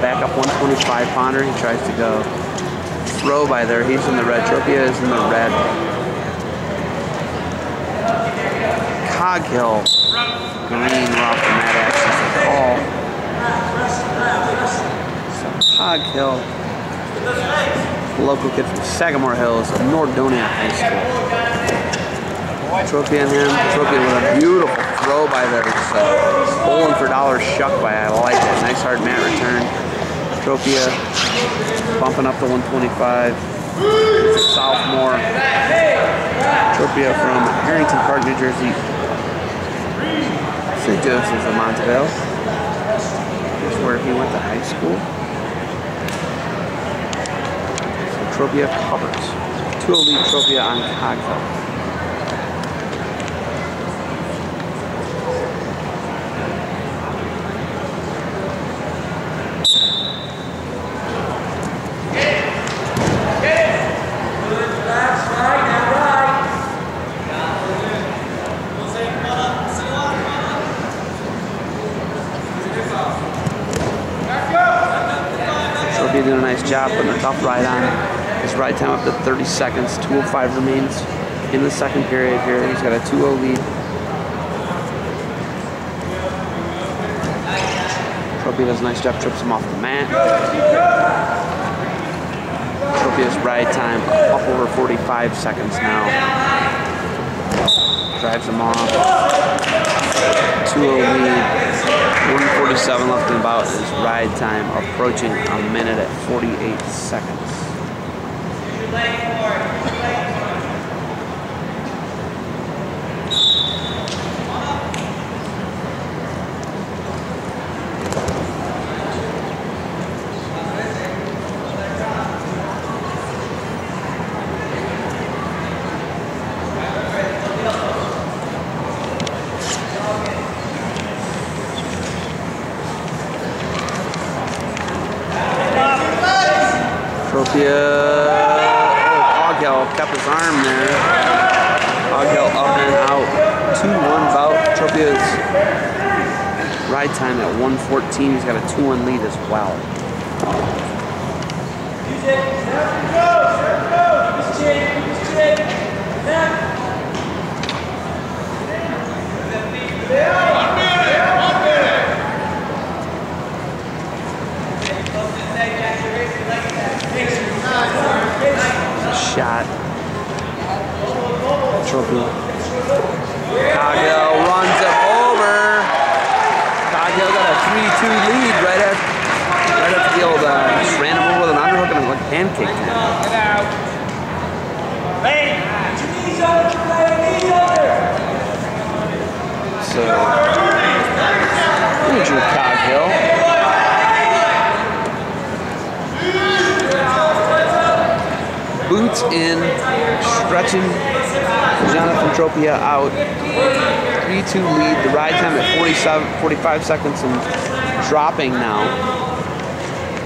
Back up 125 pounder. He tries to go throw by there. He's in the red. Tropea is in the red. Coghill. Green off the mat access So Coghill. Local kid from Sagamore Hills, Nordonia High School. Tropea on him. Tropea with a beautiful throw by there. So bowling for dollars shuck by. I like it. Nice hard mat return. Tropea bumping up to 125. It's a sophomore. Tropea from Harrington Park, New Jersey. St. Joseph's of Montvale. Here's where he went to high school. So Tropea covers. Two elite Tropea on Coghill. Doing a nice job putting a tough ride on. His ride time up to 30 seconds. 205 remains in the second period here. He's got a 2-0 lead. Tropea does a nice job, trips him off the mat. Tropea's ride time up over 45 seconds now. Drives him off. 2-0 lead. 147 left in about is ride time, approaching a minute at 48 seconds. Tropea. Oh, Coghill kept his arm there. Coghill up and out. 2-1 bout. Tropea's ride time at 114. He's got a 2-1 lead as well. Shot. Tropea. Coghill runs him over. Coghill got a 3-2 lead right at right at the field. Uh, just ran him over with an underhook and like pancake him. So, Andrew Coghill. Boots in, stretching Jonathan Tropea out. 3-2 lead. The ride time at 47, 45 seconds and dropping now.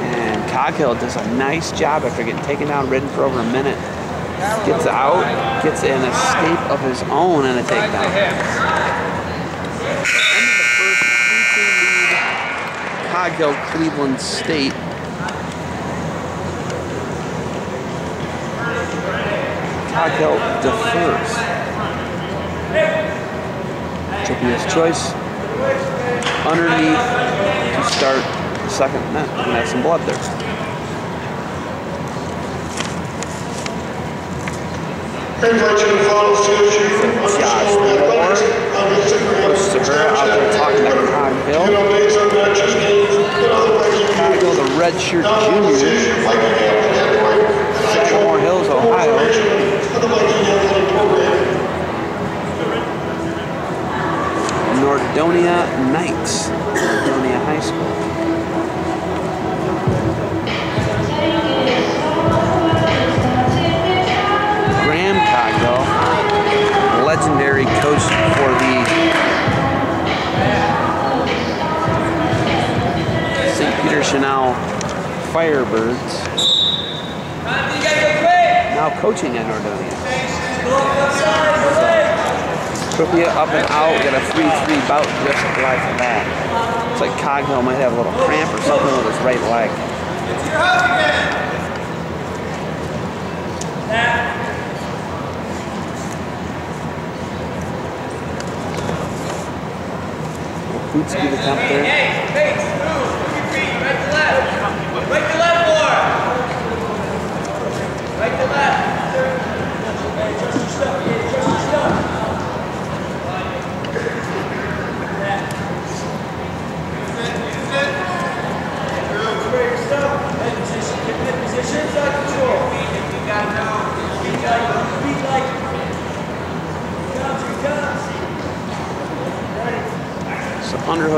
And Coghill does a nice job after getting taken down, ridden for over a minute. Gets out, gets an escape of his own and a takedown. End of 3-2. Coghill, Cleveland State. Coghill defers. Tropea's choice. Underneath to start the second net. We're gonna have some blood there. Josh Moore. Segura out there talking to Coghill. Coghill, the redshirt junior. Sagamore Hills, Ohio. Nordonia Knights, Nordonia High School. Graham Coghill, legendary coach for the St. Peter Chanel Firebirds now coaching at Nordonia. Tropea up and out. Got a 3-3 bout just like that. It's like Coghill might have a little cramp or something with his right leg. Boots give attempt there. Hey, hey, move. Keep your feet, right to left. Right to left, more. Right to left.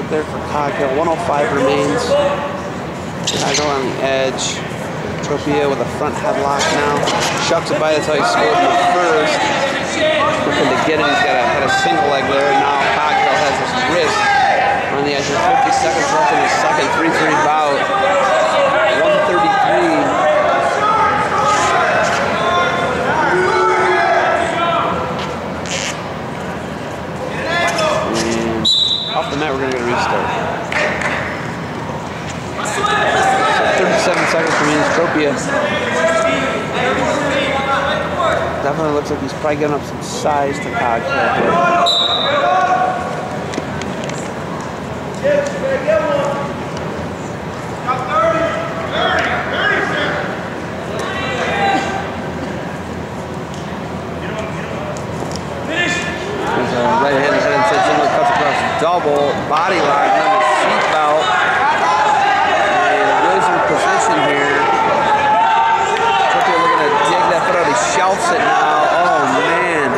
Underhook there for Coghill. 105 remains. Coghill on the edge. Tropea with a front headlock now. Shucks it by. That's how he scored in the first. Looking to get it. He's got a, had a single leg there. Now Coghill has his wrist on the edge. There's 50 seconds left in his second 3-3 bout. 133. And off the mat, we're going to get a restart. So 37 seconds remains. Tropea definitely looks like he's probably getting up some size to here. There's uh, across double body lock, then the seatbelt. And wizard position here. Tokyo looking to dig that foot out. He shelves it now. Oh man.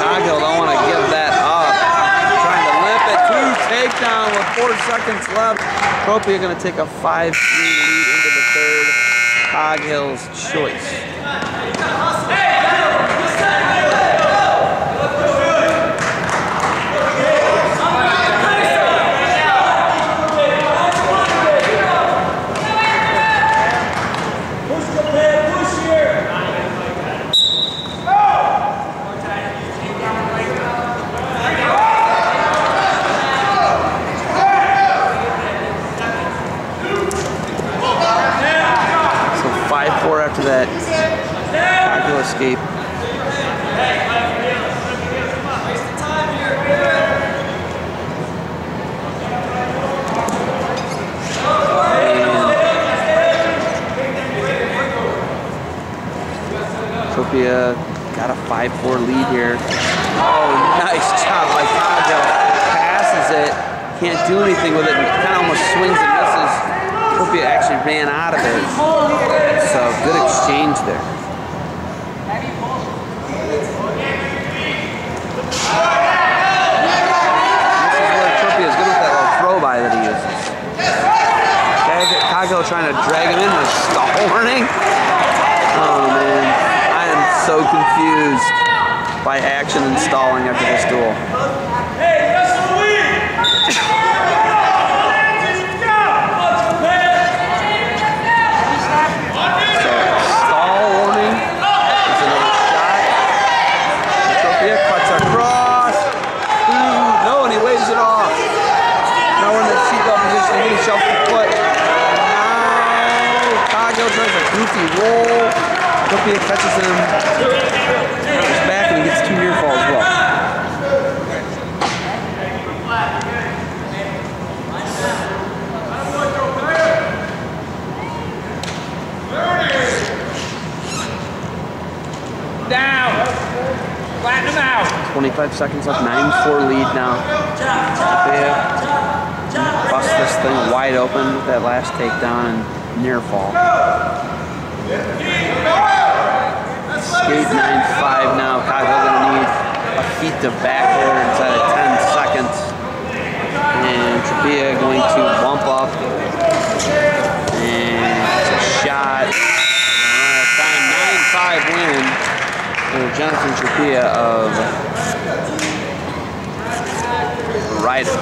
Coghill don't want to give that up. Trying to limp it. Two takedown with four seconds left. Tropea going to take a 5-3 lead into the third. Coghill's choice. Push the pad, push here. So 5-4 after that. Coghill escape. Tropea got a 5-4 lead here. Oh, nice job by Coghill. Passes it. Can't do anything with it. Kind of almost swings and misses. Tropea actually ran out of it. So good exchange there. This is where Tropea is good with that little throw by that he uses. Cag- Coghill trying to drag him in with stalling. Oh man, I am so confused by action and stalling after this duel. Hey, wrestle the lead. Let's go. Punch the pad. So stall warning. There's another shot. Tropea cuts across. Ooh, no, and he waves it off. Now we're in the seatbelt position. He shelf the foot. Now Coghill tries a goofy roll. Tropea catches him. His back and he gets two near falls as well. Down. Flatten him out. 25 seconds left, 9-4 lead now. Tropea bust this thing wide open with that last takedown and near fall skate nine five now. Kaka's gonna need a feet to backboard inside of 10 seconds. And Tropea going to bump up. And a shot. Time five win for Jonathan Tropea of Rider.